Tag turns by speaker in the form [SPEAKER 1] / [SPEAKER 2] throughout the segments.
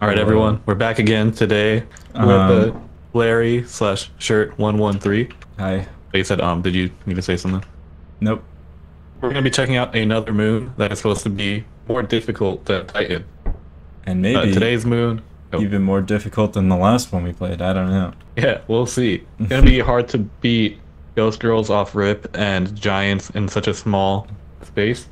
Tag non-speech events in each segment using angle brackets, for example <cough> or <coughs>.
[SPEAKER 1] All right, everyone, we're back again today with the Larry slash shirt one one three.
[SPEAKER 2] Hi.
[SPEAKER 1] You said um. Did you need to say something?
[SPEAKER 2] Nope.
[SPEAKER 1] We're gonna be checking out another moon that is supposed to be more difficult than Titan.
[SPEAKER 2] And
[SPEAKER 1] Uh,
[SPEAKER 2] maybe
[SPEAKER 1] today's moon. oh,
[SPEAKER 2] even more difficult than the last one we played. I don't know. <laughs>
[SPEAKER 1] Yeah, we'll see. It's <laughs> gonna be hard to beat Ghost Girls off Rip and Giants in such a small space.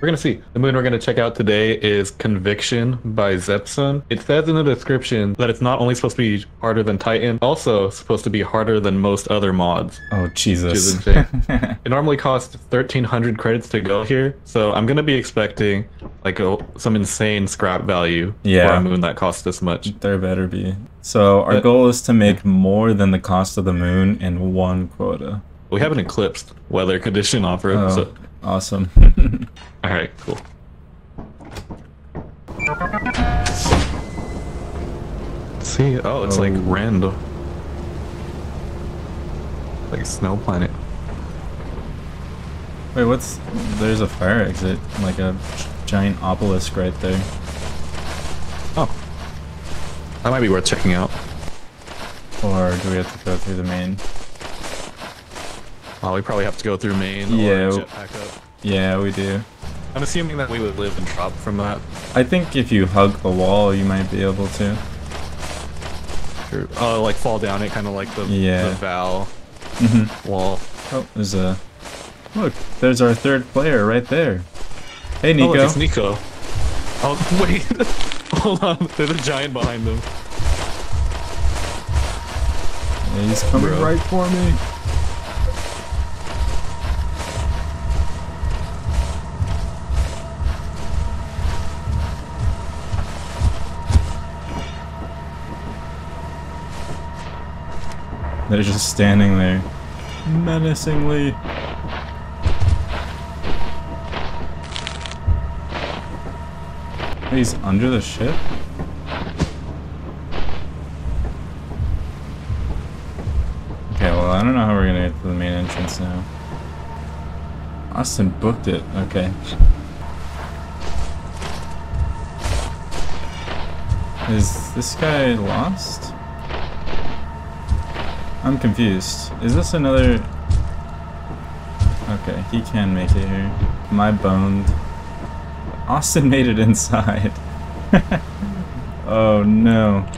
[SPEAKER 1] We're gonna see. The moon we're gonna check out today is Conviction by Zepson. It says in the description that it's not only supposed to be harder than Titan, also supposed to be harder than most other mods.
[SPEAKER 2] Oh Jesus. <laughs>
[SPEAKER 1] It normally costs 1300 credits to go here, so I'm gonna be expecting like a, some insane scrap value
[SPEAKER 2] Yeah.
[SPEAKER 1] for a moon that costs this much.
[SPEAKER 2] there better be. So our
[SPEAKER 1] But-
[SPEAKER 2] goal is to make more than the cost of the moon in one quota.
[SPEAKER 1] We have an eclipsed weather condition off Rip,
[SPEAKER 2] Oh,
[SPEAKER 1] so
[SPEAKER 2] awesome. <laughs>
[SPEAKER 1] All right, cool. See, oh, it's like
[SPEAKER 2] Oh.
[SPEAKER 1] random, like snow planet.
[SPEAKER 2] Wait, what's? There's a fire exit, like a giant obelisk right there.
[SPEAKER 1] Oh, that might be worth checking out.
[SPEAKER 2] Or do we have to go through the main?
[SPEAKER 1] Oh, we probably have to go through main
[SPEAKER 2] Yeah.
[SPEAKER 1] or jetpack up.
[SPEAKER 2] Yeah, we do.
[SPEAKER 1] I'm assuming that we would live and drop from that.
[SPEAKER 2] I think if you hug the wall, you might be able to.
[SPEAKER 1] True. Oh, like fall down it, kind of like the
[SPEAKER 2] Yeah.
[SPEAKER 1] the Val
[SPEAKER 2] hmm
[SPEAKER 1] wall.
[SPEAKER 2] Oh, there's a. Look, there's our third player right there. Hey,
[SPEAKER 1] Oh,
[SPEAKER 2] Nico.
[SPEAKER 1] look, it's Nico. Oh <laughs> wait, hold on. There's a giant behind him.
[SPEAKER 2] Yeah, he's coming
[SPEAKER 1] Bro.
[SPEAKER 2] right for me. They're just standing there, menacingly. He's under the ship? Okay, well, I don't know how we're gonna get to the main entrance now. Austin booked it. Okay. Is this guy lost? I'm confused. Is this another... Okay, he can make it here. My boned. Austin made it inside. <laughs> oh no.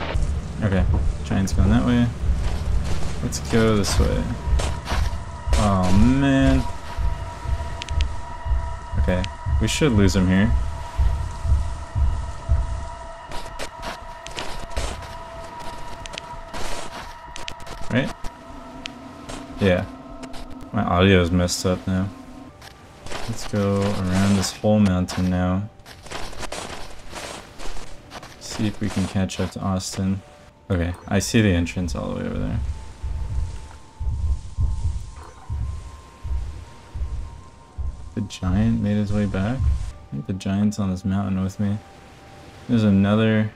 [SPEAKER 2] Okay, giant's going that way. Let's go this way. Oh man. Okay, we should lose him here. Yeah. My audio is messed up now. Let's go around this whole mountain now. See if we can catch up to Austin. Okay, I see the entrance all the way over there. The giant made his way back? I think the giant's on this mountain with me. There's another...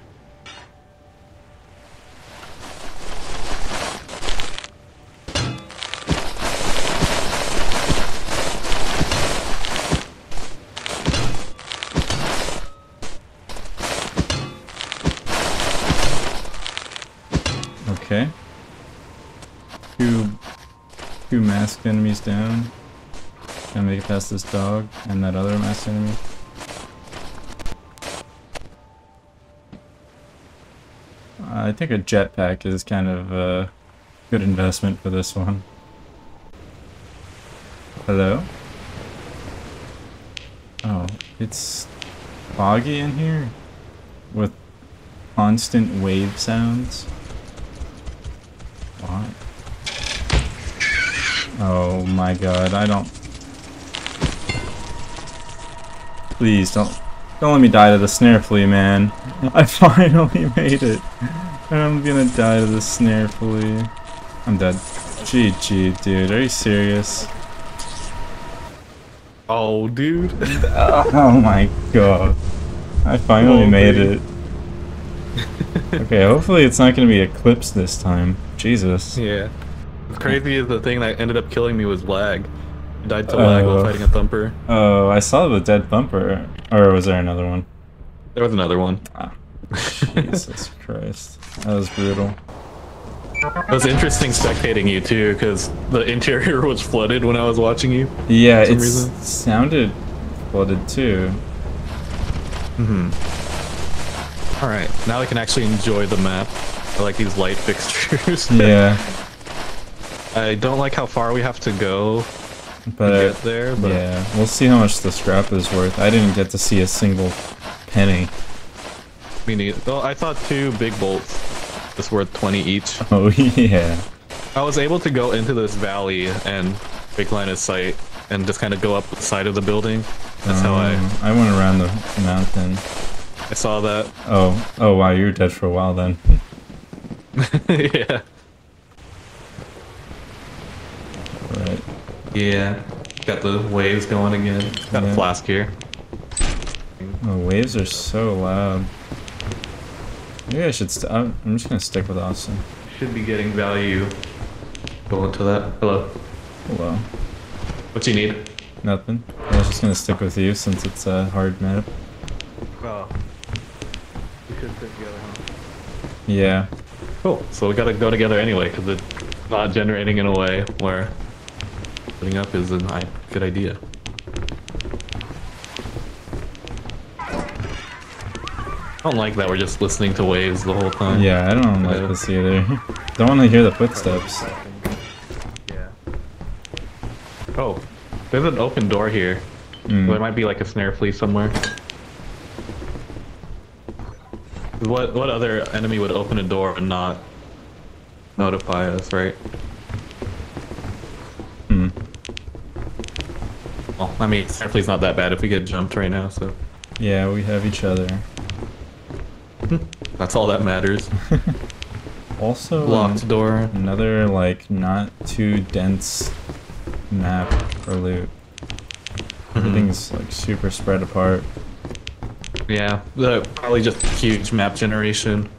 [SPEAKER 2] two masked enemies down. Gonna make it past this dog and that other masked enemy. I think a jetpack is kind of a good investment for this one. Hello? Oh, it's foggy in here with constant wave sounds. What? Oh my god, I don't... Please, don't... Don't let me die to the snare flea, man. I <laughs> finally made it. And I'm gonna die to the snare flea. I'm dead. GG, dude. Are you serious?
[SPEAKER 1] Oh, dude. <laughs>
[SPEAKER 2] Oh my god. I finally
[SPEAKER 1] Oh,
[SPEAKER 2] made it. Okay, hopefully it's not gonna be Eclipse this time. Jesus.
[SPEAKER 1] yeah. What's crazy is the thing that ended up killing me was lag. I died to lag while
[SPEAKER 2] Oh.
[SPEAKER 1] fighting a thumper.
[SPEAKER 2] Oh, I saw the dead bumper. Or was there another one?
[SPEAKER 1] There was another one.
[SPEAKER 2] Ah. Jesus <laughs> Christ. That was brutal.
[SPEAKER 1] It was interesting spectating you too, because the interior <laughs> was flooded when I was watching you.
[SPEAKER 2] Yeah, it sounded flooded too. Mhm.
[SPEAKER 1] All right, now I can actually enjoy the map. I like these light fixtures. <laughs>
[SPEAKER 2] Yeah,
[SPEAKER 1] I don't like how far we have to go to
[SPEAKER 2] but
[SPEAKER 1] get there, but
[SPEAKER 2] yeah, we'll see how much the scrap is worth. I didn't get to see a single penny.
[SPEAKER 1] we need. Well, I thought two big bolts was worth 20 each. <laughs>
[SPEAKER 2] Oh yeah,
[SPEAKER 1] I was able to go into this valley and big line of sight and just kind of go up the side of the building. That's how I,
[SPEAKER 2] Um, I went around the mountain.
[SPEAKER 1] I saw that.
[SPEAKER 2] Oh, oh wow, you were dead for a while then. <laughs>
[SPEAKER 1] yeah.
[SPEAKER 2] Right.
[SPEAKER 1] Yeah. Got the waves going again. Got
[SPEAKER 2] Yeah.
[SPEAKER 1] a flask here.
[SPEAKER 2] The waves are so loud. Maybe I should. St- I'm I'm just gonna stick with Austin.
[SPEAKER 1] Should be getting value. Go into that. Hello.
[SPEAKER 2] Hello.
[SPEAKER 1] What you need?
[SPEAKER 2] Nothing. I was just gonna stick with you since it's a hard map.
[SPEAKER 1] Oh. We should sit together, huh?
[SPEAKER 2] Yeah.
[SPEAKER 1] Cool. So we gotta go together anyway, because it's not generating in a way where putting up is a good idea. I don't like that we're just listening to waves the whole time.
[SPEAKER 2] Yeah, I don't like
[SPEAKER 1] Yeah.
[SPEAKER 2] this either. <laughs> don't want to hear the footsteps.
[SPEAKER 1] Yeah. Oh, there's an open door here.
[SPEAKER 2] Mm.
[SPEAKER 1] There might be like a snare flea somewhere. What what other enemy would open a door and not notify us, right? I mean, snare flea's not that bad if we get jumped right now, so
[SPEAKER 2] Yeah, we have each other. <laughs>
[SPEAKER 1] that's all that matters. <laughs>
[SPEAKER 2] Also,
[SPEAKER 1] Locked
[SPEAKER 2] an-
[SPEAKER 1] door.
[SPEAKER 2] another like not too dense map for loot.
[SPEAKER 1] Mm-hmm.
[SPEAKER 2] Everything's like super spread apart.
[SPEAKER 1] Yeah, the, probably just huge map generation.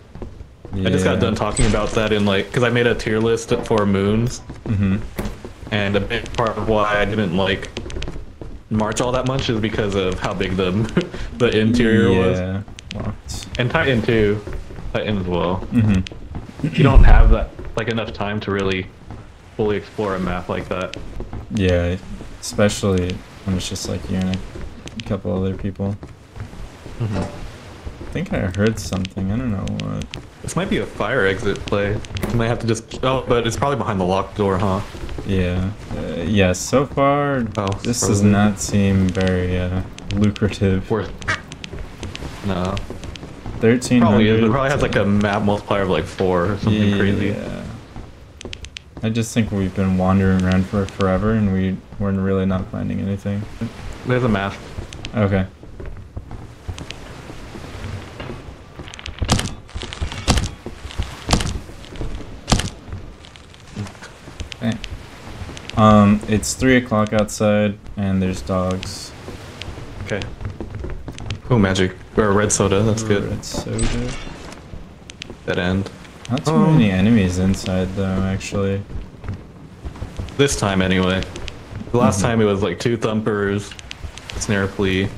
[SPEAKER 1] I just got done talking about that in like, because I made a tier list for moons,
[SPEAKER 2] Mhm.
[SPEAKER 1] and a big part of why I didn't like March all that much is because of how big the <laughs> the interior was,
[SPEAKER 2] Yeah. Locked.
[SPEAKER 1] and Titan too, Titan as well.
[SPEAKER 2] Mhm.
[SPEAKER 1] You don't have that like enough time to really fully explore a map like that.
[SPEAKER 2] Yeah, especially when it's just like you and a couple other people.
[SPEAKER 1] Mm-hmm.
[SPEAKER 2] I think I heard something. I don't know what.
[SPEAKER 1] This might be a fire exit play. You might have to just. Oh, but it's probably behind the locked door, huh?
[SPEAKER 2] Yeah. Uh, yeah, so far,
[SPEAKER 1] Oh,
[SPEAKER 2] this does
[SPEAKER 1] frozen.
[SPEAKER 2] not seem very uh, lucrative.
[SPEAKER 1] Worth. No.
[SPEAKER 2] 1300.
[SPEAKER 1] Probably. It probably has like a map multiplier of like four or something crazy.
[SPEAKER 2] Yeah. I just think we've been wandering around for forever and we we're really not finding anything.
[SPEAKER 1] There's a map.
[SPEAKER 2] Okay. Um, it's three o'clock outside and there's dogs.
[SPEAKER 1] Okay. Oh, magic. Or red soda. That's good.
[SPEAKER 2] Red soda.
[SPEAKER 1] That end.
[SPEAKER 2] Not too
[SPEAKER 1] Um,
[SPEAKER 2] many enemies inside though, actually.
[SPEAKER 1] This time, anyway. The last
[SPEAKER 2] Mhm.
[SPEAKER 1] time it was like two thumpers, snare flea.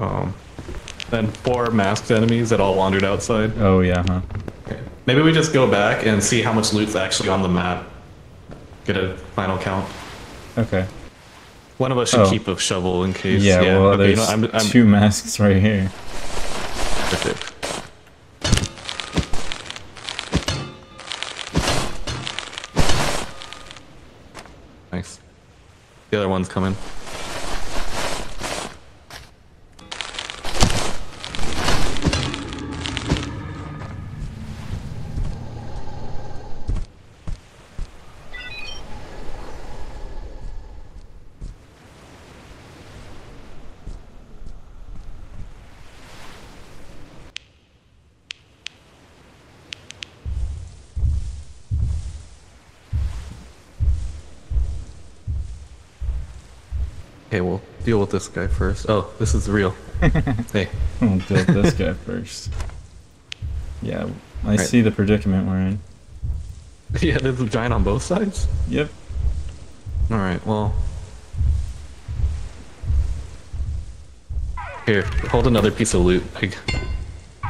[SPEAKER 1] Um, then four masked enemies that all wandered outside.
[SPEAKER 2] Oh yeah, huh?
[SPEAKER 1] Okay. Maybe we just go back and see how much loot's actually on the map. Get a final count.
[SPEAKER 2] Okay.
[SPEAKER 1] One of us should
[SPEAKER 2] Oh.
[SPEAKER 1] keep a shovel in case.
[SPEAKER 2] Yeah, well,
[SPEAKER 1] okay, you
[SPEAKER 2] there's
[SPEAKER 1] know, I'm, I'm
[SPEAKER 2] two masks right here.
[SPEAKER 1] perfect. Nice. The other one's coming. Okay, we'll deal with this guy first. Oh, this is real. <laughs> hey.
[SPEAKER 2] We'll deal with this guy first. Yeah, I
[SPEAKER 1] Right.
[SPEAKER 2] see the predicament we're in. <laughs>
[SPEAKER 1] Yeah, there's a giant on both sides?
[SPEAKER 2] Yep.
[SPEAKER 1] Alright, well. Here, hold another piece of loot.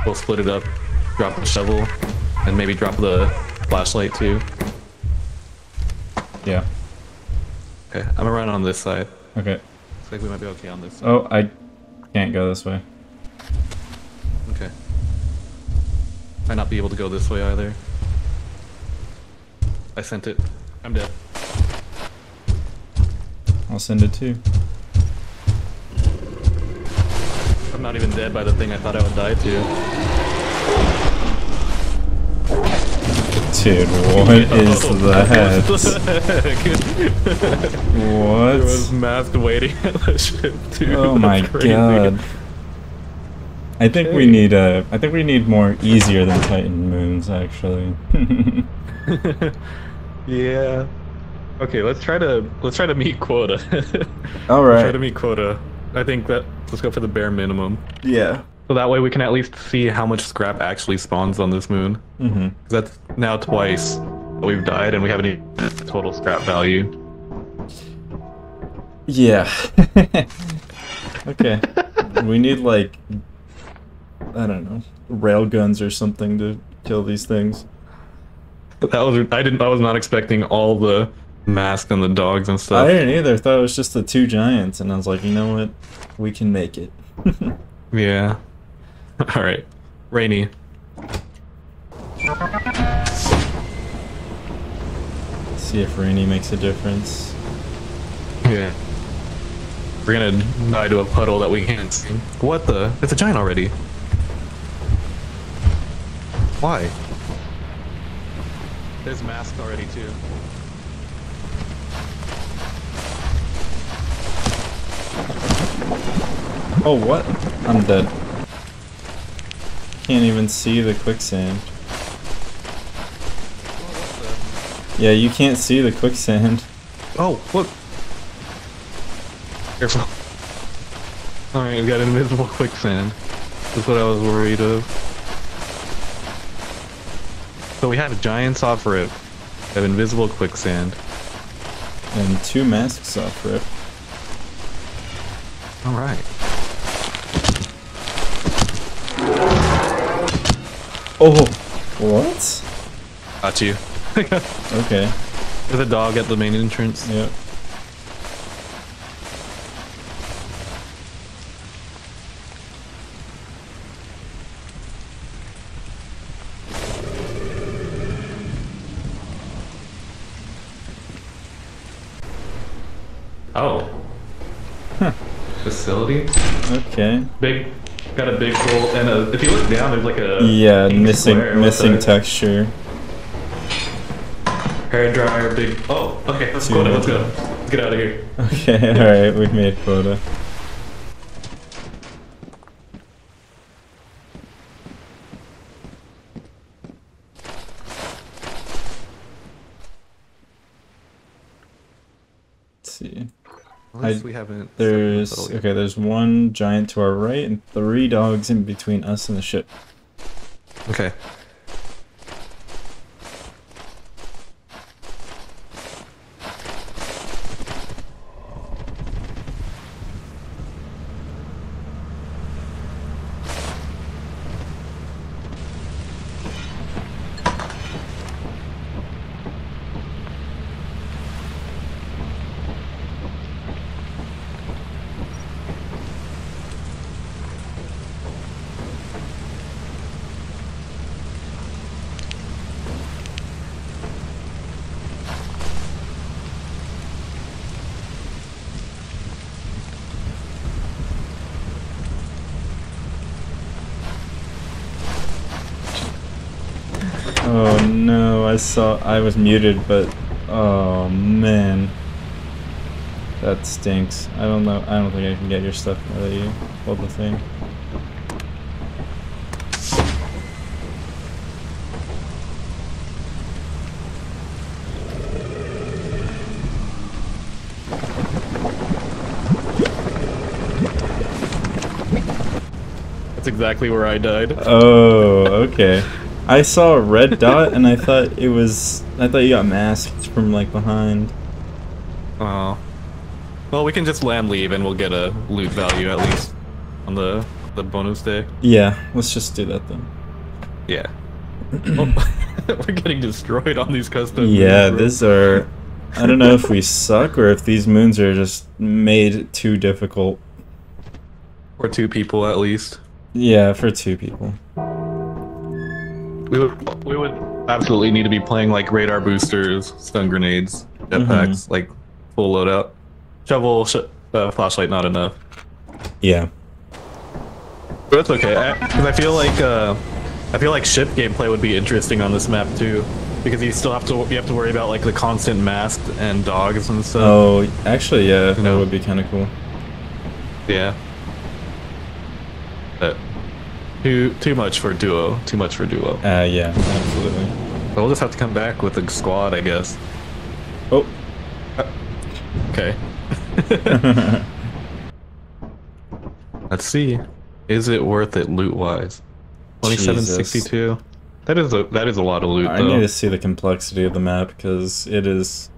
[SPEAKER 1] We'll split it up, drop the shovel, and maybe drop the flashlight too.
[SPEAKER 2] Yeah.
[SPEAKER 1] Okay, I'm gonna run on this side.
[SPEAKER 2] Okay.
[SPEAKER 1] Looks like we might be okay on this side.
[SPEAKER 2] Oh, I can't go this way.
[SPEAKER 1] Okay. Might not be able to go this way either. I sent it. I'm dead.
[SPEAKER 2] I'll send it too.
[SPEAKER 1] I'm not even dead by the thing I thought I would die to.
[SPEAKER 2] Dude, what is that? What?
[SPEAKER 1] There was masked waiting at the ship, dude.
[SPEAKER 2] Oh my god. I think we need a. I think we need more easier than Titan moons actually. <laughs>
[SPEAKER 1] yeah. Okay, let's try to let's try to meet quota. <laughs>
[SPEAKER 2] All
[SPEAKER 1] Try to meet quota. I think that let's go for the bare minimum.
[SPEAKER 2] Yeah.
[SPEAKER 1] So that way we can at least see how much scrap actually spawns on this moon.
[SPEAKER 2] Mhm.
[SPEAKER 1] 'Cause that's now twice that we've died and we haven't even total scrap value.
[SPEAKER 2] Yeah. <laughs> okay. we need like I don't know, rail guns or something to kill these things.
[SPEAKER 1] That was I didn't I was not expecting all the masks and the dogs and stuff.
[SPEAKER 2] I didn't either. I thought it was just the two giants, and I was like, you know what, we can make it. <laughs>
[SPEAKER 1] Yeah. <laughs> All right, Rainy.
[SPEAKER 2] See if Rainy makes a difference.
[SPEAKER 1] Yeah. We're gonna die to a puddle that we can't see. What the? It's a giant already. Why? There's masks already too.
[SPEAKER 2] Oh, what? I'm dead. Can't even see the quicksand. Yeah, you can't see the quicksand.
[SPEAKER 1] Oh, look. Careful. <laughs> Alright, we got invisible quicksand. That's what I was worried of. So we have giants off rip. We have invisible quicksand.
[SPEAKER 2] And two masks off rip.
[SPEAKER 1] Alright.
[SPEAKER 2] Oh! What?
[SPEAKER 1] Got you. <laughs>
[SPEAKER 2] Okay.
[SPEAKER 1] There's a dog at the main entrance.
[SPEAKER 2] Yep.
[SPEAKER 1] Oh. Facility?
[SPEAKER 2] Okay.
[SPEAKER 1] Big, got a big hole, and a, if you look down, there's like a
[SPEAKER 2] Yeah, missing missing texture.
[SPEAKER 1] hair dryer. Big. Oh, okay. Let's go. Let's go. Let's get out of here.
[SPEAKER 2] Okay, <laughs> alright, we've made quota. Let's see.
[SPEAKER 1] Unless
[SPEAKER 2] I-
[SPEAKER 1] we haven't.
[SPEAKER 2] There's okay, there's one giant to our right and three dogs in between us and the ship.
[SPEAKER 1] Okay.
[SPEAKER 2] Oh no, I saw I was muted, but oh man. That stinks. I don't know I don't think I can get your stuff now that you hold the thing.
[SPEAKER 1] That's exactly where I died.
[SPEAKER 2] Oh, okay. I saw a red <laughs> dot and I thought it was I thought you got masked from like behind.
[SPEAKER 1] Oh. Well, we can just land leave and we'll get a loot value at least on the the bonus day.
[SPEAKER 2] Yeah, let's just do that then.
[SPEAKER 1] Yeah. <coughs> Oh, <laughs> we're getting destroyed on these custom.
[SPEAKER 2] Yeah, these are. I don't know if we suck or if these moons are just made too difficult.
[SPEAKER 1] For two people at least.
[SPEAKER 2] Yeah, for two people.
[SPEAKER 1] We would we would absolutely need to be playing like radar boosters, stun grenades, jetpacks, like full loadout. Shovel, sh- uh, flashlight, not enough.
[SPEAKER 2] Yeah.
[SPEAKER 1] But that's okay, because I, feel like uh, I feel like ship gameplay would be interesting on this map too, because you still have to you have to worry about like the constant masked and dogs and stuff.
[SPEAKER 2] Oh, actually, yeah, that
[SPEAKER 1] know.
[SPEAKER 2] would be kind of cool.
[SPEAKER 1] Yeah. Too too much for duo. Too much for duo.
[SPEAKER 2] Uh, yeah, absolutely.
[SPEAKER 1] But we'll just have to come back with a squad, I guess.
[SPEAKER 2] Oh.
[SPEAKER 1] Okay. <laughs> Let's see. Is it worth it loot wise? Twenty-seven sixty-two. That is a that is a lot of loot
[SPEAKER 2] I
[SPEAKER 1] though.
[SPEAKER 2] need to see the complexity of the map because it is.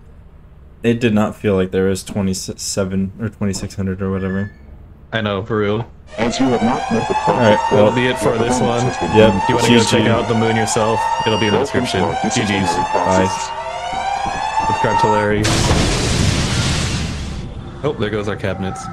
[SPEAKER 2] It did not feel like there was 27 or 2600 or whatever.
[SPEAKER 1] I know for real.
[SPEAKER 3] As you have not met the
[SPEAKER 2] Alright,
[SPEAKER 1] That'll be it for this one. If
[SPEAKER 2] yep,
[SPEAKER 1] you want to go check out the moon yourself, it'll be in the description. GG's.
[SPEAKER 2] Bye.
[SPEAKER 1] Subscribe to Larry. Oh, there goes our cabinets.